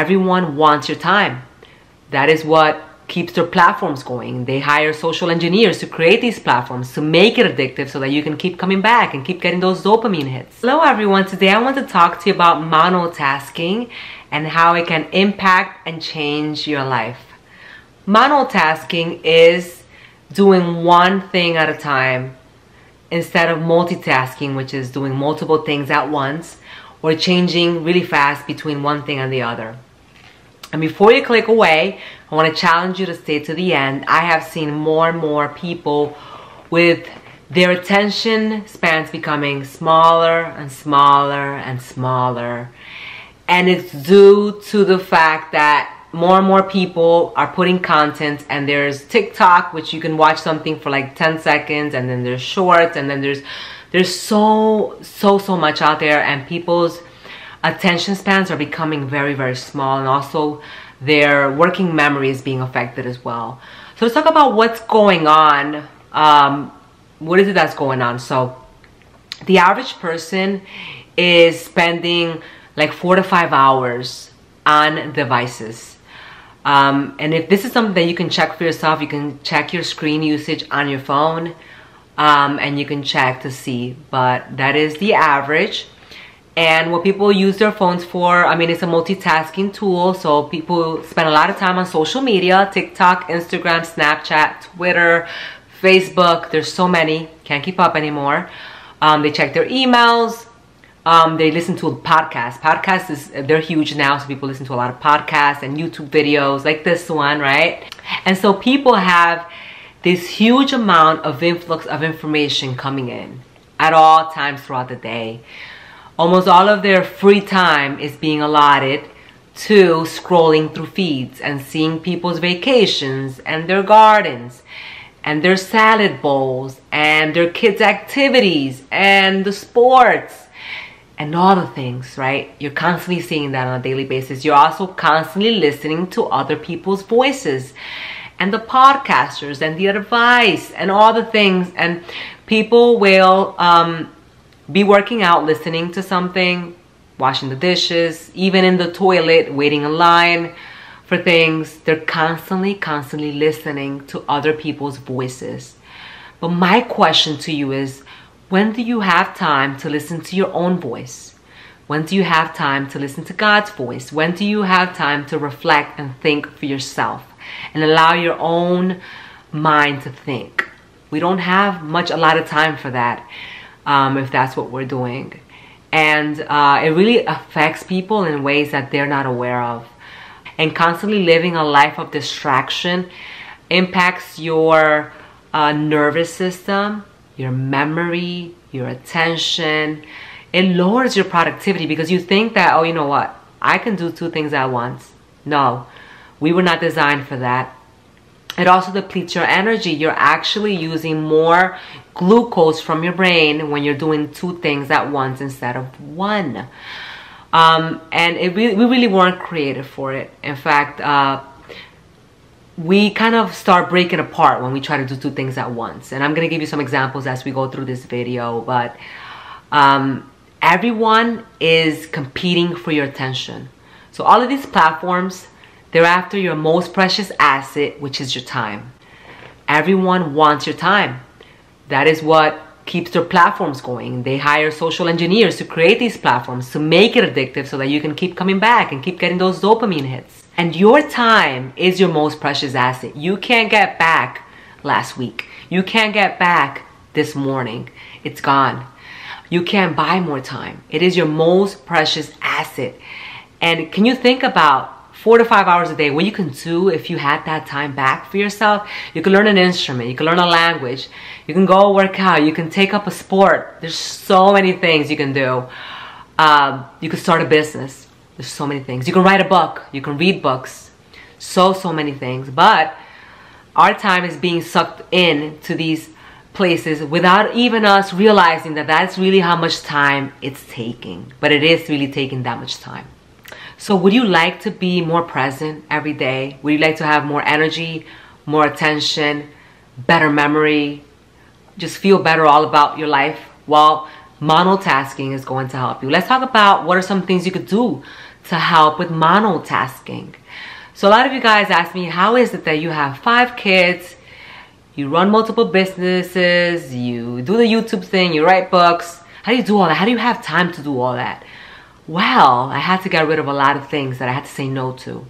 everyone wants your time. That is what keeps their platforms going. They hire social engineers to create these platforms to make it addictive so that you can keep coming back and keep getting those dopamine hits. Hello everyone, today I want to talk to you about monotasking and how it can impact and change your life. Monotasking is doing one thing at a time instead of multitasking, which is doing multiple things at once or changing really fast between one thing and the other. And before you click away, I want to challenge you to stay to the end. I have seen more and more people with their attention spans becoming smaller and smaller and smaller. And it's due to the fact that more and more people are putting content and there's TikTok which you can watch something for like 10 seconds and then there's shorts and then there's there's so so so much out there and people's attention spans are becoming very very small and also their working memory is being affected as well. So let's talk about what's going on um, what is it that's going on? So the average person is spending like four to five hours on devices. Um, and if this is something that you can check for yourself you can check your screen usage on your phone um, and you can check to see. But that is the average and what people use their phones for I mean it's a multitasking tool. So people spend a lot of time on social media TikTok Instagram Snapchat Twitter Facebook. There's so many. Can't keep up anymore. Um, they check their emails. Um, they listen to podcasts. Podcasts is they're huge now so people listen to a lot of podcasts and YouTube videos like this one right? And so people have this huge amount of influx of information coming in at all times throughout the day Almost all of their free time is being allotted to scrolling through feeds and seeing people's vacations and their gardens and their salad bowls and their kids' activities and the sports and all the things, right? You're constantly seeing that on a daily basis. You're also constantly listening to other people's voices and the podcasters and the advice and all the things. And people will um, be working out, listening to something, washing the dishes, even in the toilet, waiting in line for things. They're constantly, constantly listening to other people's voices. But my question to you is, when do you have time to listen to your own voice? When do you have time to listen to God's voice? When do you have time to reflect and think for yourself and allow your own mind to think? We don't have much, a lot of time for that um, if that's what we're doing. And uh, it really affects people in ways that they're not aware of. And constantly living a life of distraction impacts your uh, nervous system, your memory, your attention. It lowers your productivity because you think that, oh, you know what? I can do two things at once. No, we were not designed for that. It also depletes your energy. You're actually using more glucose from your brain when you're doing two things at once instead of one. Um, and it really, we really weren't created for it. In fact, uh, we kind of start breaking apart when we try to do two things at once. And I'm going to give you some examples as we go through this video. But um, everyone is competing for your attention. So all of these platforms, they're after your most precious asset, which is your time. Everyone wants your time. That is what keeps their platforms going. They hire social engineers to create these platforms to make it addictive so that you can keep coming back and keep getting those dopamine hits. And your time is your most precious asset. You can't get back last week. You can't get back this morning. It's gone. You can't buy more time. It is your most precious asset. And can you think about four to five hours a day. What you can do if you had that time back for yourself you can learn an instrument you can learn a language you can go work out you can take up a sport. There's so many things you can do. Um, you can start a business. There's so many things. You can write a book. You can read books. So so many things. But our time is being sucked in to these places without even us realizing that that's really how much time it's taking. But it is really taking that much time so would you like to be more present every day? Would you like to have more energy, more attention, better memory, just feel better all about your life? Well, monotasking is going to help you. Let's talk about what are some things you could do to help with monotasking. So a lot of you guys ask me, how is it that you have five kids, you run multiple businesses, you do the YouTube thing, you write books. How do you do all that? How do you have time to do all that? Well, I had to get rid of a lot of things that I had to say no to.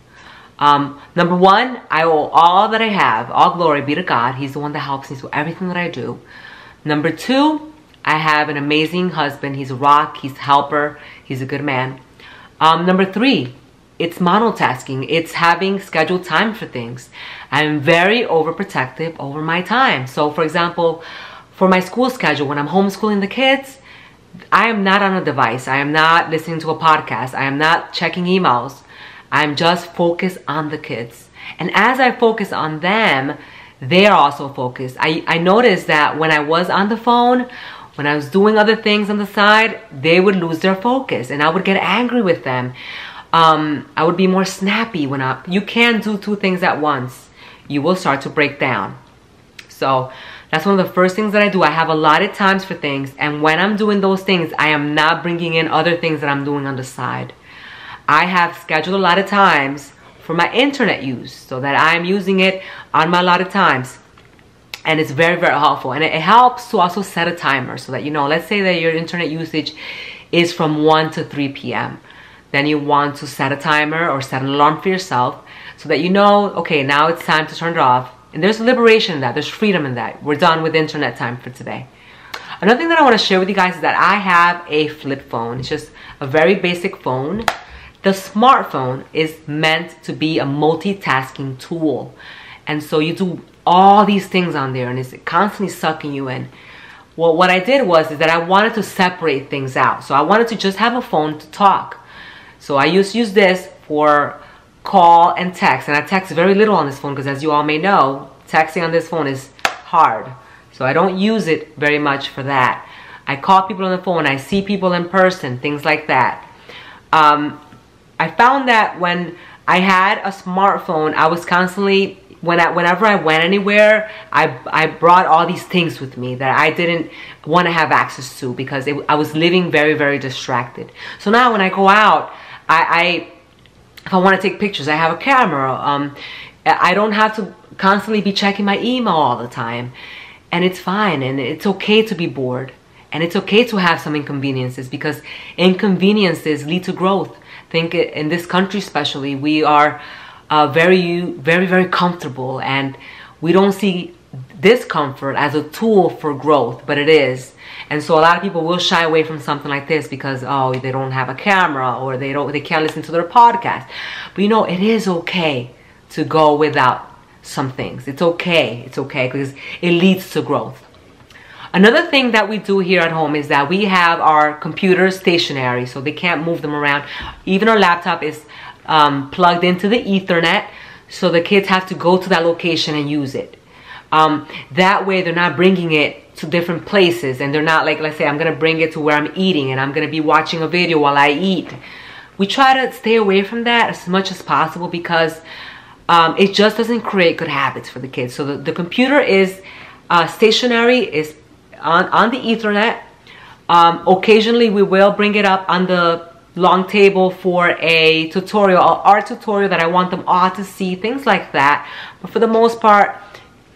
Um, number one, I owe all that I have, all glory be to God. He's the one that helps me through everything that I do. Number two, I have an amazing husband. He's a rock, he's a helper, he's a good man. Um, number three, it's monotasking. It's having scheduled time for things. I'm very overprotective over my time. So for example, for my school schedule, when I'm homeschooling the kids, I am not on a device. I am not listening to a podcast. I am not checking emails. I'm just focused on the kids. And as I focus on them, they are also focused. I, I noticed that when I was on the phone, when I was doing other things on the side, they would lose their focus and I would get angry with them um, I would be more snappy when I, you can't do two things at once. You will start to break down. So that's one of the first things that I do. I have a lot of times for things. And when I'm doing those things, I am not bringing in other things that I'm doing on the side. I have scheduled a lot of times for my internet use so that I'm using it on my lot of times. And it's very, very helpful. And it, helps to also set a timer so that, you know, let's say that your internet usage is from 1 to 3 p.m then you want to set a timer or set an alarm for yourself so that you know, okay, now it's time to turn it off. And there's liberation in that. There's freedom in that. We're done with internet time for today. Another thing that I want to share with you guys is that I have a flip phone. It's just a very basic phone. The smartphone is meant to be a multitasking tool. And so you do all these things on there and it's constantly sucking you in. Well, what I did was is that I wanted to separate things out. So I wanted to just have a phone to talk. So I used to use this for call and text. And I text very little on this phone because as you all may know, texting on this phone is hard. So I don't use it very much for that. I call people on the phone. I see people in person, things like that. Um, I found that when I had a smartphone, I was constantly when I, whenever I went anywhere, I, I brought all these things with me that I didn't want to have access to because it, I was living very, very distracted. So now when I go out, I, I if I want to take pictures, I have a camera. Um, I don't have to constantly be checking my email all the time. And it's fine and it's okay to be bored. And it's okay to have some inconveniences because inconveniences lead to growth. I think in this country especially, we are uh, very, very, very comfortable and we don't see discomfort as a tool for growth, but it is. And so a lot of people will shy away from something like this because, oh, they don't have a camera or they don't, they can't listen to their podcast. But you know, it is okay to go without some things. It's okay. It's okay because it leads to growth. Another thing that we do here at home is that we have our computers stationary so they can't move them around. Even our laptop is um, plugged into the ethernet so the kids have to go to that location and use it. Um, that way they're not bringing it to different places and they're not like, let's say I'm gonna bring it to where I'm eating and I'm gonna be watching a video while I eat. We try to stay away from that as much as possible because um, it just doesn't create good habits for the kids. So the, the computer is uh, stationary, is on, on the ethernet. Um, occasionally we will bring it up on the long table for a tutorial, art tutorial that I want them all to see, things like that. But for the most part,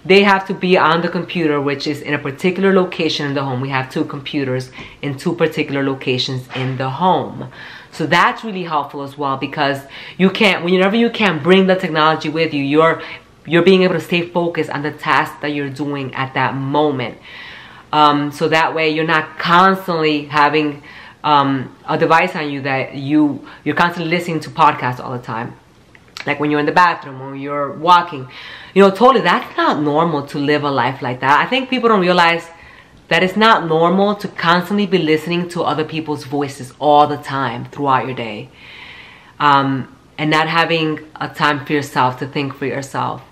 they have to be on the computer which is in a particular location in the home. We have two computers in two particular locations in the home. So that's really helpful as well because you can't whenever you can bring the technology with you you're you're being able to stay focused on the task that you're doing at that moment. Um, so that way you're not constantly having um, a device on you that you you're constantly listening to podcasts all the time like when you're in the bathroom or you're walking. You know totally that's not normal to live a life like that. I think people don't realize that it's not normal to constantly be listening to other people's voices all the time throughout your day. Um, and not having a time for yourself to think for yourself.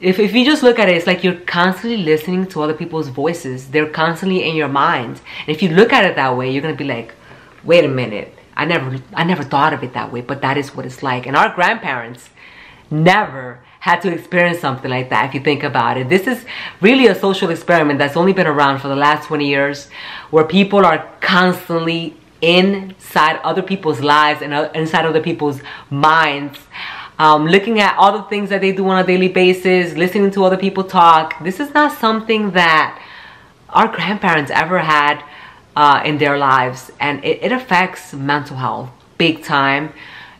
If, if you just look at it, it's like you're constantly listening to other people's voices. They're constantly in your mind. And if you look at it that way, you're going to be like, wait a minute I never I never thought of it that way, but that is what it's like. And our grandparents never had to experience something like that if you think about it. This is really a social experiment that's only been around for the last 20 years where people are constantly inside other people's lives and inside other people's minds. Um, looking at all the things that they do on a daily basis, listening to other people talk. This is not something that our grandparents ever had uh, in their lives. And it, it affects mental health big time.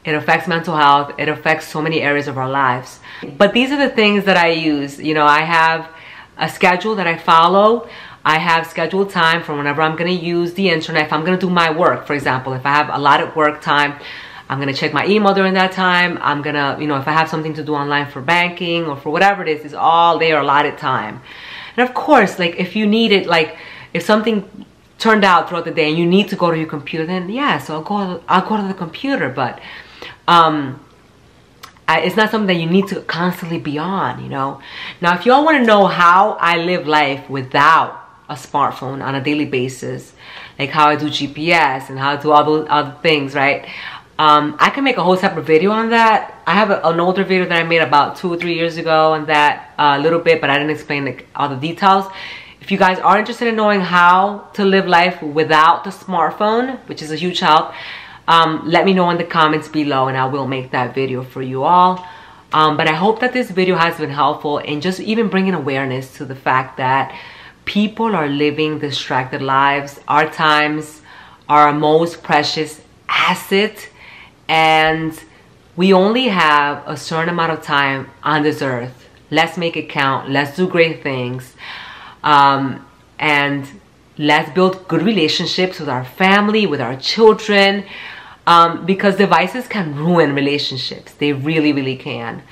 It affects mental health. It affects so many areas of our lives. But these are the things that I use. You know, I have a schedule that I follow. I have scheduled time for whenever I'm going to use the internet. If I'm going to do my work, for example, if I have a lot of work time, I'm going to check my email during that time. I'm going to, you know, if I have something to do online for banking or for whatever it is, it's all there allotted time. And of course, like if you need it, like if something turned out throughout the day and you need to go to your computer, then yeah, so I'll go, I'll go to the computer. But um, it's not something that you need to constantly be on, you know. Now, if y'all want to know how I live life without a smartphone on a daily basis, like how I do GPS and how I do all those other things, right? Um, I can make a whole separate video on that. I have a, an older video that I made about two or three years ago on that a uh, little bit, but I didn't explain all the details. If you guys are interested in knowing how to live life without the smartphone, which is a huge help, um, let me know in the comments below and I will make that video for you all. Um, but I hope that this video has been helpful in just even bringing awareness to the fact that people are living distracted lives. Our times are our most precious asset and we only have a certain amount of time on this earth. Let's make it count. Let's do great things. Um, and let's build good relationships with our family, with our children, um, because devices can ruin relationships. They really, really can.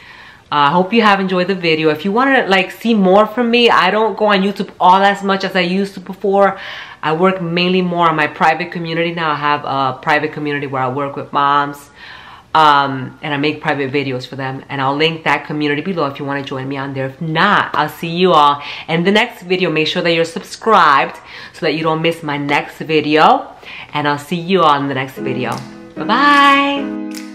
I uh, hope you have enjoyed the video. If you want to like see more from me, I don't go on YouTube all as much as I used to before. I work mainly more on my private community now. I have a private community where I work with moms um, and I make private videos for them. And I'll link that community below if you want to join me on there. If not, I'll see you all in the next video. Make sure that you're subscribed so that you don't miss my next video. And I'll see you all in the next video. Bye-bye.